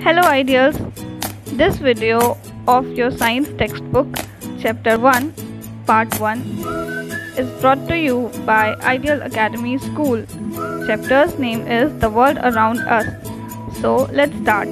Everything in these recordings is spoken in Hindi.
Hello ideals. This video of your science textbook chapter 1 part 1 is brought to you by Ideal Academy School. Chapter's name is The World Around Us. So let's start.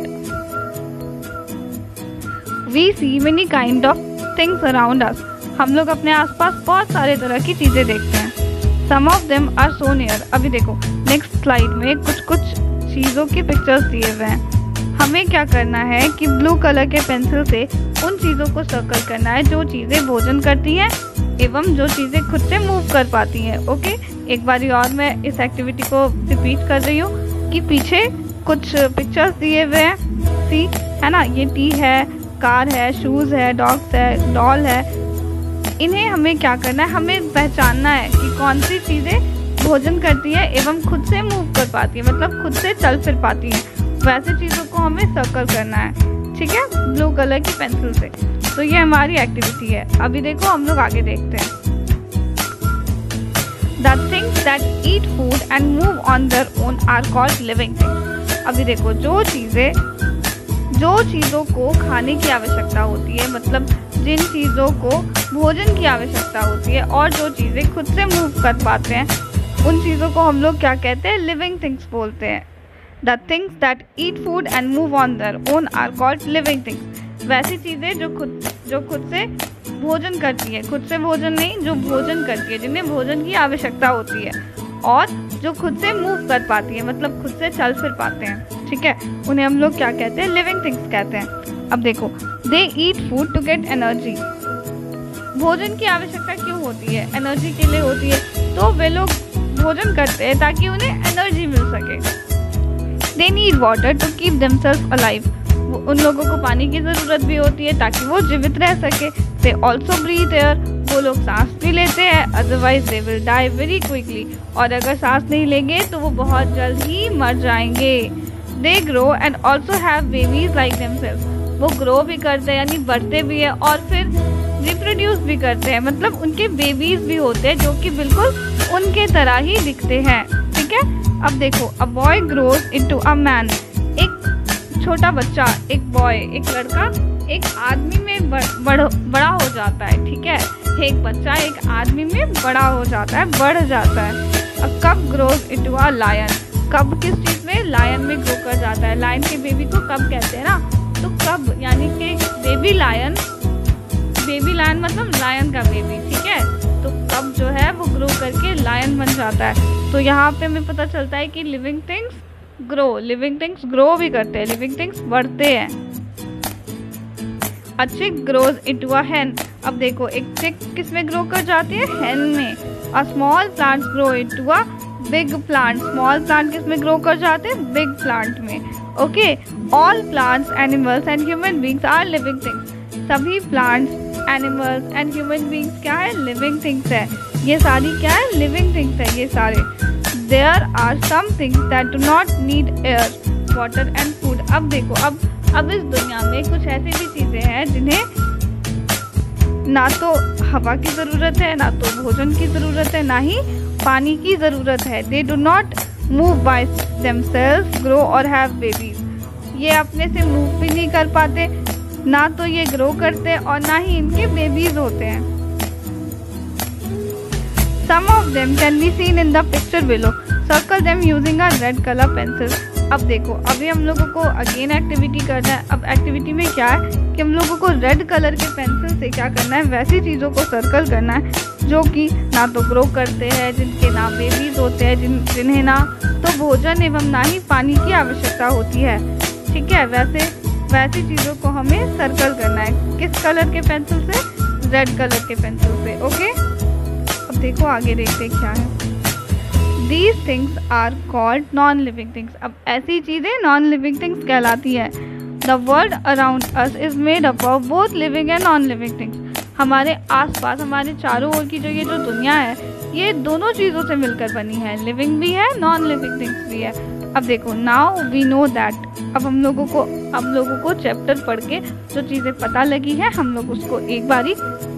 We see many kind of things around us. हम लोग अपने आसपास बहुत सारे तरह की चीज़ें देखते हैं some of them are so near अभी देखो नेक्स्ट स्लाइड में कुछ कुछ चीज़ों की पिक्चर्स दिए हुए हैं हमें क्या करना है कि ब्लू कलर के पेंसिल से उन चीज़ों को सर्कल करना है जो चीज़ें भोजन करती हैं एवं जो चीज़ें खुद से मूव कर पाती हैं ओके एक बार और मैं इस एक्टिविटी को रिपीट कर रही हूँ कि पीछे कुछ पिक्चर्स दिए हुए हैं। सी है ना? ये टी है कार है शूज़ है डॉग्स है डॉल है। इन्हें हमें क्या करना है? हमें पहचानना है कि कौन सी चीज़ें भोजन करती है एवं खुद से मूव कर पाती है मतलब खुद से चल फिर पाती है। वैसे चीज़ों को हमें सर्कल करना है, ठीक है? ब्लू कलर की पेंसिल से। तो ये हमारी एक्टिविटी है। अभी देखो, हम लोग आगे देखते हैं। The things that eat food and move on their own are called living अभी देखो, जो चीज़ें, जो चीज़ों को खाने की आवश्यकता होती है मतलब जिन चीज़ों को भोजन की आवश्यकता होती है और जो चीज़ें खुद से मूव कर पाते हैं, उन चीज़ों को हम लोग क्या कहते हैं? लिविंग थिंग्स बोलते हैं। The things that eat food and move on their own are called living things वैसी चीज़ें जो खुद जो खुद से भोजन करती है। खुद से भोजन नहीं, जो भोजन करती है, जिन्हें भोजन की आवश्यकता होती है। और जो खुद से मूव कर पाती है मतलब खुद से चल फिर पाते हैं। ठीक है? उन्हें हम लोग क्या कहते हैं? लिविंग थिंग्स कहते हैं। अब देखो they eat food to get energy भोजन की आवश्यकता क्यों होती है? एनर्जी के लिए होती है। तो वे लोग भोजन करते हैं ताकि उन्हें एनर्जी मिल सके। They need water to keep themself alive उन लोगों को पानी की ज़रूरत भी होती है ताकि वो जीवित रह सके। दे ऑल्सो ब्रीथ एयर वो लोग सांस भी लेते हैं otherwise they will die very quickly और अगर सांस नहीं लेंगे तो वो बहुत जल्द ही मर जाएँगे। They grow and also have babies like themself वो ग्रो भी करते हैं, यानी बढ़ते भी है और फिर रिप्रोड्यूस भी करते हैं। मतलब उनके बेबीज भी होते हैं जो कि बिल्कुल उनके तरह ही दिखते हैं। ठीक है? अब देखो a boy grows into a man एक छोटा बच्चा एक बॉय एक लड़का एक आदमी में बड़, बड़, बड़ा हो जाता है ठीक है? एक बच्चा एक आदमी में बड़ा हो जाता है बढ़ जाता है। अ कब ग्रोज इनटू अ लायन कब किस चीज़ में? लायन में ग्रो कर जाता है। लायन के बेबी को कब कहते हैं ना? तो कब यानी कि बेबी लायन लायन मतलब लायन का बेबी ठीक है? तो कब जो है वो ग्रो करके लायन बन जाता है। तो यहाँ पे हमें पता चलता है कि living things grow living things grow भी करते हैं लिविंग थिंग्स बढ़ते हैं। अ चिक ग्रोज इनटू अ हैन अब देखो, एक चिक किसमें ग्रो कर जाती है? हैन में। A small plants grow into a big plant small plant किसमें ग्रो कर जाते हैं? बिग प्लांट में। Okay all plants animals and human beings are living things सभी plants animals and human beings क्या है? लिविंग थिंग्स है। ये सारी क्या है? लिविंग थिंग्स है ये सारे। There are some things that do not need air water and food अब देखो, अब अब इस दुनिया में कुछ ऐसी भी चीज़ें हैं जिन्हें ना तो हवा की ज़रूरत है, ना तो भोजन की ज़रूरत है, ना ही पानी की ज़रूरत है। They do not move by themselves grow और हैव बेबीज ये अपने से मूव भी नहीं कर पाते ना तो ये ग्रो करते हैं और ना ही इनके बेबीज होते हैं। Some of them can be seen in the picture below circle them using a red colour pencil अब देखो, अभी हम लोगों को अगेन एक्टिविटी करना है। अब एक्टिविटी में क्या है कि हम लोगों को रेड कलर के पेंसिल से क्या करना है? वैसी चीज़ों को सर्कल करना है, जो कि ना तो ग्रो करते हैं, जिनके ना बेबीज होते हैं, जिन, जिन्हें ना तो भोजन एवं ना ही पानी की आवश्यकता होती है। ठीक है, वैसे वैसी चीज़ों को हमें सर्कल करना है। किस कलर के पेंसिल से? रेड कलर के पेंसिल से ओके अब देखो आगे देखते क्या है। These things are called non living things अब ऐसी चीज़ें नॉन लिविंग थिंग्स कहलाती है। The world around us is made up of both living and non living things हमारे आसपास, हमारे चारों ओर की जो ये जो दुनिया है, ये दोनों चीज़ों से मिलकर बनी है। लिविंग भी है नॉन लिविंग थिंग्स भी है। अब देखो नाउ वी नो दैट अब हम लोगों को, हम लोगों को चैप्टर पढ़ के जो चीज़ें पता लगी है, हम लोग उसको एक बार ही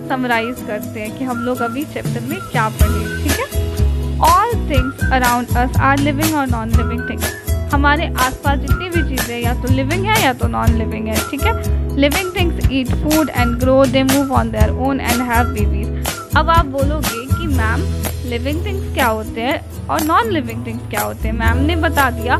समराइज करते हैं कि हम लोग अभी चैप्टर में क्या पढ़े, ठीक है? All things around us are living और नॉन लिविंग थिंग्स हमारे आसपास जितनी भी चीज़ें या तो लिविंग है या तो नॉन लिविंग है, ठीक है? Living things eat food and grow they move on their own and have babies अब आप बोलोगे लिविंग थिंग्स क्या होते हैं और नॉन लिविंग थिंग्स क्या होते हैं? मैम ने बता दिया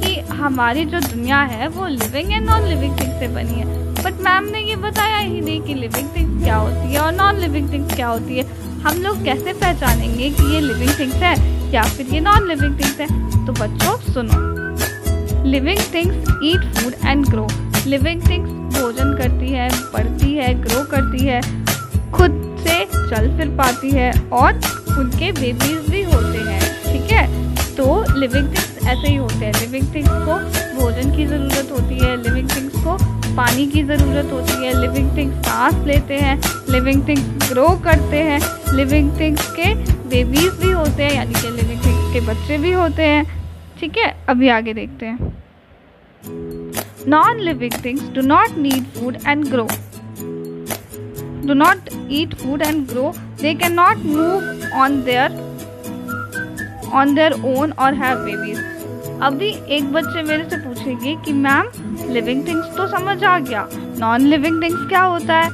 कि हमारी जो दुनिया है, वो living and non living things से बनी है। बट मैम ने ये बताया ही नहीं कि लिविंग थिंग्स क्या होती है और नॉन लिविंग थिंग्स क्या होती है। हम लोग कैसे पहचानेंगे कि ये लिविंग थिंग्स है या फिर ये नॉन लिविंग थिंग्स है? तो बच्चों, सुनो। Living things eat food and grow living things भोजन करती है बढ़ती है ग्रो करती है। खुद से चल फिर पाती है और उनके बेबीज भी होते हैं, ठीक है? तो लिविंग थिंग्स ऐसे ही होते हैं। लिविंग थिंग्स को भोजन की ज़रूरत होती है लिविंग थिंग्स को पानी की ज़रूरत होती है लिविंग थिंग्स सांस लेते हैं लिविंग थिंग्स ग्रो करते हैं लिविंग थिंग्स के बेबीज भी होते हैं, यानी कि लिविंग थिंग्स के बच्चे भी होते हैं, ठीक है? अभी आगे देखते हैं। Non living things do not need food and grow do not eat food and grow can not move on their on their own और हैव बेबीज अभी एक बच्चे मेरे से पूछेंगे कि, मैम लिविंग थिंग्स तो समझ आ गया। नॉन लिविंग थिंग्स क्या होता है?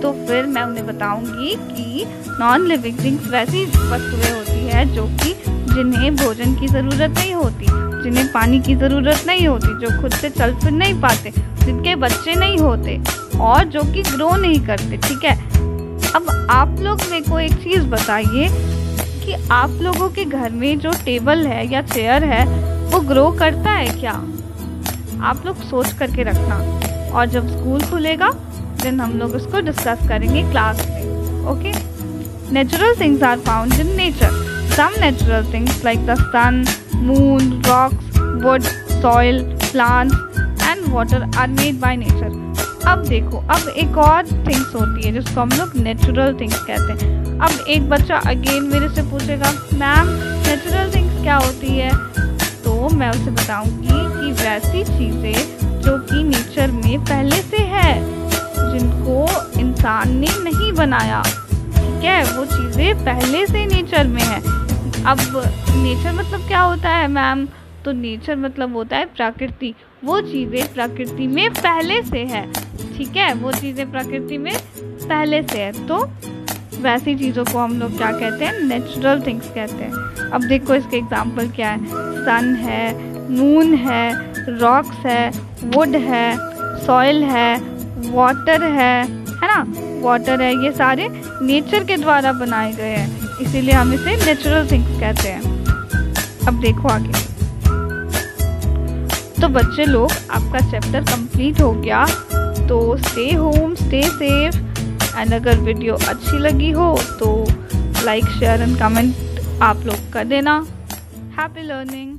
तो फिर मैं उन्हें बताऊँगी कि नॉन लिविंग थिंग्स वैसी वस्तुएँ होती है जो कि जिन्हें भोजन की ज़रूरत नहीं होती, जिन्हें पानी की ज़रूरत नहीं होती, जो खुद से चल फिर नहीं पाते, जिनके बच्चे नहीं होते और जो कि ग्रो नहीं करते, ठीक है? अब आप लोग मेरे को एक चीज़ बताइए कि आप लोगों के घर में जो टेबल है या चेयर है, वो ग्रो करता है क्या? आप लोग सोच करके रखना। और जब स्कूल खुलेगा देन हम लोग उसको डिस्कस करेंगे क्लास में okay natural things are found in nature some natural things like the sun moon rocks wood soil plants and water are made by nature अब देखो, अब एक और थिंग्स होती है जिसको हम लोग नेचुरल थिंग्स कहते हैं। अब एक बच्चा अगेन मेरे से पूछेगा मैम नेचुरल थिंग्स क्या होती है? तो मैं उसे बताऊँगी कि वैसी चीज़ें जो कि नेचर में पहले से है, जिनको इंसान ने नहीं बनाया, ठीक है? वो चीज़ें पहले से नेचर में है। अब नेचर मतलब क्या होता है मैम तो नेचर मतलब होता है प्रकृति। वो चीज़ें प्रकृति में पहले से है। ठीक है? वो चीज़ें प्रकृति में पहले से है। तो वैसी चीज़ों को हम लोग क्या कहते हैं? नेचुरल थिंग्स कहते हैं। अब देखो इसके एग्ज़ाम्पल क्या है? सन है मून है रॉक्स है वुड है सॉइल है वाटर है है ना? वाटर है, ये सारे नेचर के द्वारा बनाए गए हैं। इसीलिए हम इसे नेचुरल थिंग्स कहते हैं। अब देखो आगे। तो बच्चे लोग, आपका चैप्टर कंप्लीट हो गया। तो stay home stay safe and अगर वीडियो अच्छी लगी हो तो लाइक शेयर एंड कमेंट आप लोग कर देना हैप्पी learning!